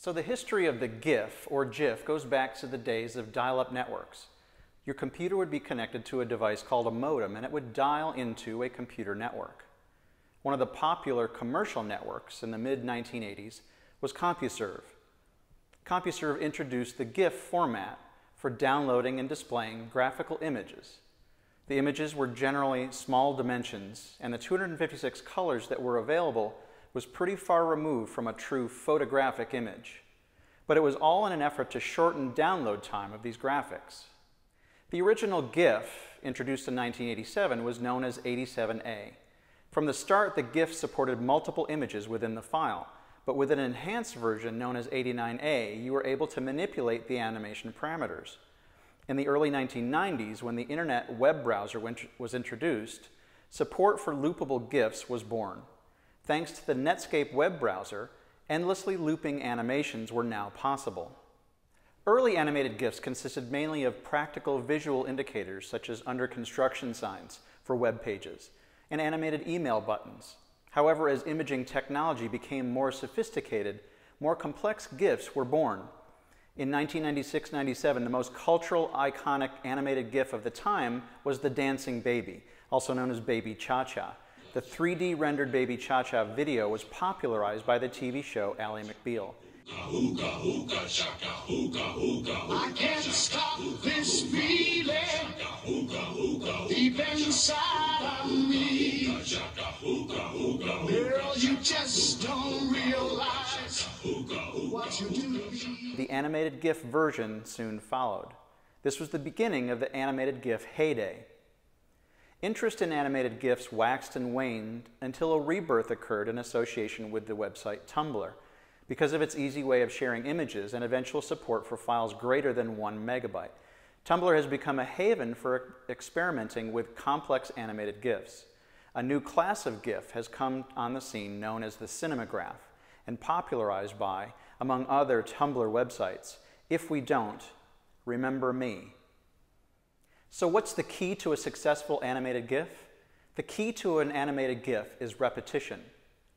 So the history of the GIF or GIF goes back to the days of dial-up networks. Your computer would be connected to a device called a modem and it would dial into a computer network. One of the popular commercial networks in the mid-1980s was CompuServe. CompuServe introduced the GIF format for downloading and displaying graphical images. The images were generally small dimensions, and the 256 colors that were available was pretty far removed from a true photographic image. But it was all in an effort to shorten download time of these graphics. The original GIF, introduced in 1987, was known as 87A. From the start, the GIF supported multiple images within the file, but with an enhanced version known as 89A, you were able to manipulate the animation parameters. In the early 1990s, when the Internet web browser was introduced, support for loopable GIFs was born. Thanks to the Netscape web browser, endlessly looping animations were now possible. Early animated GIFs consisted mainly of practical visual indicators such as under construction signs for web pages and animated email buttons. However, as imaging technology became more sophisticated, more complex GIFs were born. In 1996-97, the most cultural, iconic animated GIF of the time was the dancing baby, also known as Baby Cha-Cha. The 3D rendered Baby Cha-Cha video was popularized by the TV show Ally McBeal. I can't stop this feeling deep inside of me. Girl, you just don't realize what you do The animated GIF version soon followed. This was the beginning of the animated GIF heyday. Interest in animated GIFs waxed and waned until a rebirth occurred in association with the website Tumblr because of its easy way of sharing images and eventual support for files greater than one megabyte. Tumblr has become a haven for experimenting with complex animated GIFs. A new class of GIF has come on the scene known as the cinemagraph and popularized by, among other Tumblr websites, If We Don't, Remember Me. So what's the key to a successful animated GIF? The key to an animated GIF is repetition.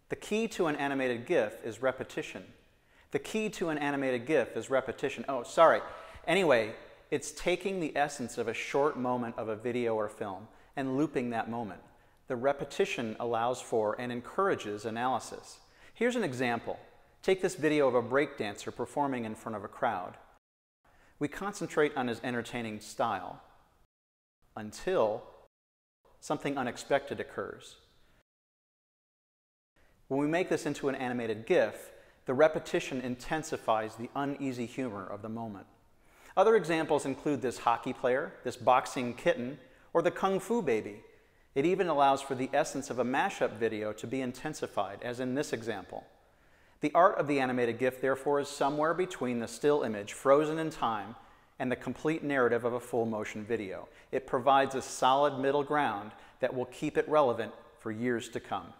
The key to an animated GIF is repetition. The key to an animated GIF is repetition. Oh, sorry. Anyway, it's taking the essence of a short moment of a video or film and looping that moment. The repetition allows for and encourages analysis. Here's an example. Take this video of a breakdancer performing in front of a crowd. We concentrate on his entertaining style until something unexpected occurs. When we make this into an animated GIF, the repetition intensifies the uneasy humor of the moment. Other examples include this hockey player, this boxing kitten, or the kung fu baby. It even allows for the essence of a mashup video to be intensified, as in this example. The art of the animated GIF, therefore, is somewhere between the still image, frozen in time, and the complete narrative of a full motion video. It provides a solid middle ground that will keep it relevant for years to come.